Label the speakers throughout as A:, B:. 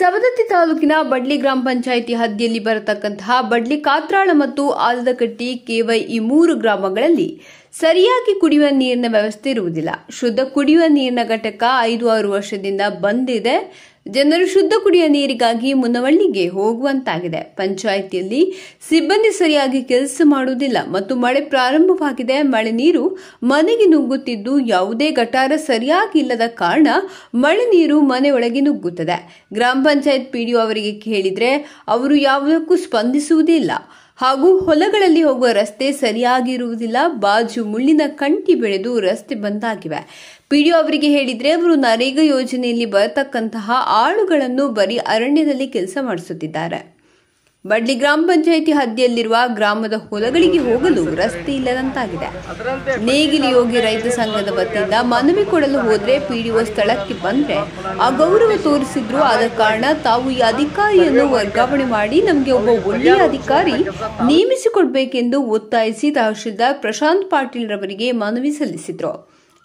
A: ಸವದತ್ತಿ ತಾಲೂಕಿನ ಬಡ್ಲಿ ಗ್ರಾಮ ಪಂಚಾಯಿತಿ ಹದ್ದಿಯಲ್ಲಿ ಬರತಕ್ಕಂತಹ ಬಡ್ಲಿ ಕಾತ್ರಾಳ ಮತ್ತು ಆಲದಕಟ್ಟಿ ಕೆವೈ ಈ ಮೂರು ಗ್ರಾಮಗಳಲ್ಲಿ ಸರಿಯಾಗಿ ಕುಡಿಯುವ ನೀರಿನ ವ್ಯವಸ್ಥೆ ಇರುವುದಿಲ್ಲ. ಶುದ್ಧ ಕುಡಿಯುವ ನೀರಿನ ಘಟಕ ಐದು ಆರು ವರ್ಷದಿಂದ ಬಂದಿದೆ. ಜನರು ಶುದ್ಧ ಕುಡಿಯುವ ನೀರಿಗಾಗಿ ಮುನವಳ್ಳಿಗೆ ಹೋಗುವಂತಾಗಿದೆ. ಪಂಚಾಯಿತಿಯಲ್ಲಿ ಸಿಬ್ಬಂದಿ ಸರಿಯಾಗಿ ಕೆಲಸ ಮಾಡುವುದಿಲ್ಲ ಮತ್ತು ಮಳೆ ಪ್ರಾರಂಭವಾಗಿದೆ. ಮಳೆ ನೀರು ಮನೆಗೆ ನುಗ್ಗುತ್ತಿದ್ದು ಯಾವುದೇ ಗಟಾರ ಸರಿಯಾಗಿ ಇಲ್ಲದ ಕಾರಣ ಮಳೆ ನೀರು ಮನೆ ಒಳಗೆ ನುಗ್ಗುತ್ತದೆ. ಗ್ರಾಮ ಪಂಚಾಯತ್ ಪಿಡಿಒ ಅವರಿಗೆ ಕೇಳಿದರೆ ಅವರು ಯಾವುದಕ್ಕೂ ಸ್ಪಂದಿಸುವುದಿಲ್ಲ. ಹಾಗೂ ಹೊಲಗಳಲ್ಲಿ ಹೋಗುವ ರಸ್ತೆ ಸರಿಯಾಗಿರುವುದಿಲ್ಲ. ಬಾಜು ಮುಳ್ಳಿನ ಕಂಟಿ ಬೆಳೆದು ರಸ್ತೆ ಬಂದಾಗಿವೆ. ಪಿಡಿಒ ಅವರಿಗೆ ಹೇಳಿದ್ರೆ ಅವರು ನರೇಗಾ ಯೋಜನೆಯಲ್ಲಿ ಬರತಕ್ಕಂತಹ ಆಳುಗಳನ್ನು ಬರೀ ಅರಣ್ಯದಲ್ಲಿ ಕೆಲಸ ಮಾಡಿಸುತ್ತಿದ್ದಾರೆ. ಬಡ್ಲಿ ಗ್ರಾಮ ಪಂಚಾಯಿತಿ ಹದ್ದಿಯಲ್ಲಿರುವ ಗ್ರಾಮದ ಹೊಲಗಳಿಗೆ ಹೋಗಲು ರಸ್ತೆ ಇಲ್ಲದಂತಾಗಿದೆ. ನೇಗಿಲು ಯೋಗಿ ರೈತ ಸಂಘದ ವತಿಯಿಂದ ಮನವಿ ಕೊಡಲು ಹೋದ್ರೆ ಪಿಡಿಒ ಸ್ಥಳಕ್ಕೆ ಬಂದ್ರೆ ಅಗೌರವ ತೋರಿಸಿದ್ರು. ಆದ ಕಾರಣ ತಾವು ಈ ಅಧಿಕಾರಿಯನ್ನು ವರ್ಗಾವಣೆ ಮಾಡಿ ನಮಗೆ ಒಬ್ಬ ಒಳ್ಳೆಯ ಅಧಿಕಾರಿ ನೇಮಿಸಿಕೊಡ್ಬೇಕೆಂದು ಒತ್ತಾಯಿಸಿ ತಹಶೀಲ್ದಾರ್ ಪ್ರಶಾಂತ್ ಪಾಟೀಲ್ ರವರಿಗೆ ಮನವಿ ಸಲ್ಲಿಸಿದ್ರು.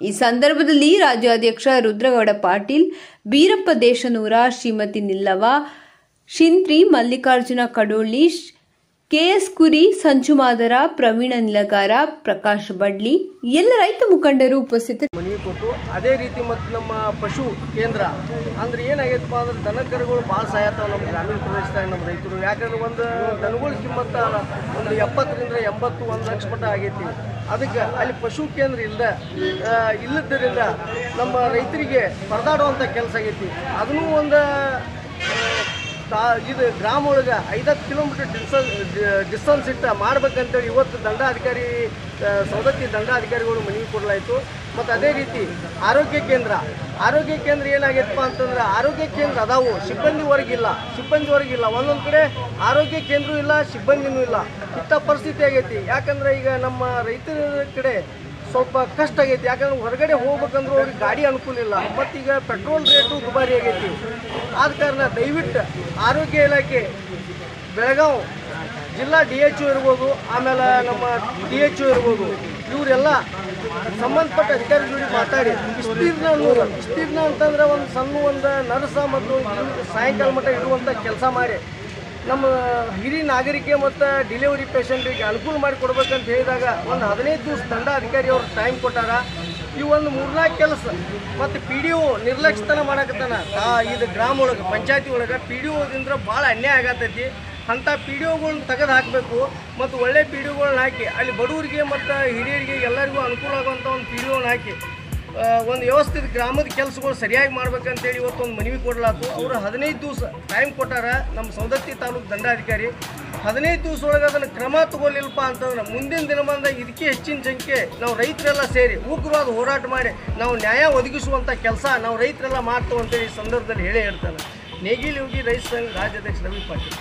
A: ಈ ಸಂದರ್ಭದಲ್ಲಿ ರಾಜ್ಯಾಧ್ಯಕ್ಷ ರುದ್ರಗೌಡ ಪಾಟೀಲ್, ಬೀರಪ್ಪ ದೇಶನೂರ ಶ್ರೀಮತಿ ನಿಲ್ಲವ ಶಿಂತ್ರಿ, ಮಲ್ಲಿಕಾರ್ಜುನ ಕಡೋಳಿ ಕೆಎಸ್ ಕುರಿ, ಸಂಚು ಮಾದರ, ಪ್ರವೀಣ ನಿಲಗಾರ, ಪ್ರಕಾಶ್ ಬಡ್ಲಿ, ಎಲ್ಲ ರೈತ ಮುಖಂಡರು ಉಪಸ್ಥಿತರು
B: ಮನವಿ ಕೊಟ್ಟು ಅದೇ ರೀತಿ ಮತ್ತು ನಮ್ಮ ಪಶು ಕೇಂದ್ರ, ಅಂದ್ರೆ ಏನಾಗೈತಪ್ಪ ಅಂದ್ರೆ ದನ ಕರುಗಳು ಭಾಳ ಸಹಾಯ ನಮ್ಮ ಗ್ರಾಮೀಣ ಪ್ರದೇಶದಾಗ ನಮ್ಮ ರೈತರು. ಯಾಕಂದ್ರೆ ಒಂದು ದನಗಳ ಕಿಮ್ಮತ್ತ ಒಂದು ಎಪ್ಪತ್ತರಿಂದ ಎಂಬತ್ತು ಒಂದು ಲಕ್ಷ ಮಟ್ಟ ಆಗೈತಿ. ಅದಕ್ಕೆ ಅಲ್ಲಿ ಪಶು ಕೇಂದ್ರ ಇಲ್ಲ ಇಲ್ಲದ್ದರಿಂದ ನಮ್ಮ ರೈತರಿಗೆ ಪರದಾಡುವಂಥ ಕೆಲಸ ಆಗೈತಿ. ಅದನ್ನೂ ಒಂದು ತಾ ಇದು ಗ್ರಾಮ ಒಳಗೆ ಐದತ್ತು ಕಿಲೋಮೀಟರ್ ಡಿಸ್ಟನ್ಸ್ ಡಿಸ್ಟನ್ಸ್ ಇಟ್ಟು ಮಾಡ್ಬೇಕಂತೇಳಿ ಇವತ್ತು ದಂಡಾಧಿಕಾರಿ ಸವದತ್ತಿ ದಂಡಾಧಿಕಾರಿಗಳು ಮನವಿ ಕೊಡಲಾಯಿತು. ಮತ್ತು ಅದೇ ರೀತಿ ಆರೋಗ್ಯ ಕೇಂದ್ರ ಆರೋಗ್ಯ ಕೇಂದ್ರ ಏನಾಗೈತಪ್ಪ ಅಂತಂದ್ರೆ ಆರೋಗ್ಯ ಕೇಂದ್ರ ಅದಾವು. ಸಿಬ್ಬಂದಿ ಹೊರಗಿಲ್ಲ ಸಿಬ್ಬಂದಿ ಹೊರಗಿಲ್ಲ ಒಂದೊಂದು ಕಡೆ ಆರೋಗ್ಯ ಕೇಂದ್ರ ಇಲ್ಲ, ಸಿಬ್ಬಂದಿನೂ ಇಲ್ಲ. ಇಂಥ ಪರಿಸ್ಥಿತಿ ಆಗೈತಿ. ಯಾಕಂದ್ರೆ ಈಗ ನಮ್ಮ ರೈತರ ಕಡೆ ಸ್ವಲ್ಪ ಕಷ್ಟ ಆಗೈತಿ. ಯಾಕಂದ್ರೆ ಹೊರಗಡೆ ಹೋಗ್ಬೇಕಂದ್ರೆ ಅವ್ರಿಗೆ ಗಾಡಿ ಅನುಕೂಲ ಇಲ್ಲ. ಮತ್ತೀಗ ಪೆಟ್ರೋಲ್ ರೇಟು ದುಬಾರಿ ಆಗೈತಿ. ಆದ ಕಾರಣ ದಯವಿಟ್ಟು ಆರೋಗ್ಯ ಇಲಾಖೆ, ಬೆಳಗಾವ್ ಜಿಲ್ಲಾ ಡಿ ಎಚ್ ಒ ಇರ್ಬೋದು, ಆಮೇಲೆ ನಮ್ಮ ಡಿ ಎಚ್ ಒ ಇರ್ಬೋದು, ಇವರೆಲ್ಲ ಸಂಬಂಧಪಟ್ಟ ಅಧಿಕಾರಿ ಜೋಡಿ ಮಾತಾಡಿ. ವಿಸ್ತೀರ್ಣ ವಿಸ್ತೀರ್ಣ ಅಂತಂದ್ರೆ ಒಂದು ಸಣ್ಣ ಒಂದು ನರ್ಸ ಮತ್ತು ಸಾಯಂಕಾಲ ಮಟ್ಟ ಇಡುವಂಥ ಕೆಲಸ ಮಾಡಿ. ನಮ್ಮ ಹಿರಿಯ ನಾಗರಿಕೆ ಮತ್ತು ಡಿಲಿವರಿ ಪೇಷಂಟಿಗೆ ಅನುಕೂಲ ಮಾಡಿ ಕೊಡ್ಬೇಕಂತ ಹೇಳಿದಾಗ ಒಂದು ಹದಿನೈದು ದಿವಸ ದಂಡಾಧಿಕಾರಿ ಅವರು ಟೈಮ್ ಕೊಟ್ಟಾರ. ಈ ಒಂದು ಮೂರ್ನಾಲ್ಕು ಕೆಲಸ ಮತ್ತು ಪಿ ಡಿ ಓ ನಿರ್ಲಕ್ಷ್ಯತನ ಮಾಡಕತ್ತಾನ. ತಾ ಇದು ಗ್ರಾಮ ಒಳಗೆ, ಪಂಚಾಯತಿ ಒಳಗೆ ಪಿ ಡಿ ಒದಿಂದ ಭಾಳ ಅನ್ಯಾಯ ಆಗತ್ತೈತಿ ಅಂಥ ಪಿ ಡಿ ಓಗಳನ್ನ ತೆಗೆದು ಹಾಕಬೇಕು ಮತ್ತು ಒಳ್ಳೆ ಪಿ ಡಿ ಒಗಳ್ನ ಹಾಕಿ, ಅಲ್ಲಿ ಬಡವರಿಗೆ ಮತ್ತು ಹಿರಿಯರಿಗೆ ಎಲ್ಲರಿಗೂ ಅನುಕೂಲ ಆಗುವಂಥ ಒಂದು ಪಿ ಡಿ ಒನ ಹಾಕಿ. ಒಂದು ವ್ಯವಸ್ಥಿತ ಗ್ರಾಮದ ಕೆಲಸಗಳು ಸರಿಯಾಗಿ ಮಾಡ್ಬೇಕಂತೇಳಿ ಇವತ್ತು ಒಂದು ಮನವಿ ಕೊಡಲಾತು. ಅವರು ಹದಿನೈದು ದಿವಸ ಟೈಮ್ ಕೊಟ್ಟಾರ ನಮ್ಮ ಸೌದತ್ತಿ ತಾಲೂಕು ದಂಡಾಧಿಕಾರಿ. ಹದಿನೈದು ದಿವಸ ಒಳಗೆ ಅದನ್ನು ಕ್ರಮ ತಗೊಳ್ಳಿಲ್ಲಪ್ಪ ಅಂತಂದ್ರೆ ಮುಂದಿನ ದಿನ ಬಂದಾಗ ಇದಕ್ಕೆ ಹೆಚ್ಚಿನ ಸಂಖ್ಯೆ ನಾವು ರೈತರೆಲ್ಲ ಸೇರಿ ಉಗ್ರವಾದ ಹೋರಾಟ ಮಾಡಿ ನಾವು ನ್ಯಾಯ ಒದಗಿಸುವಂಥ ಕೆಲಸ ನಾವು ರೈತರೆಲ್ಲ ಮಾಡ್ತೇವೆ ಅಂತೇಳಿ ಈ ಸಂದರ್ಭದಲ್ಲಿ ಹೇಳೇ ಹೇಳ್ತಾರೆ ನೇಗಿಲಿ ಹೋಗಿ ರೈತ ಸಂಘ ರಾಜ್ಯಾಧ್ಯಕ್ಷ ರವಿ ಪಾಟೀಲ್.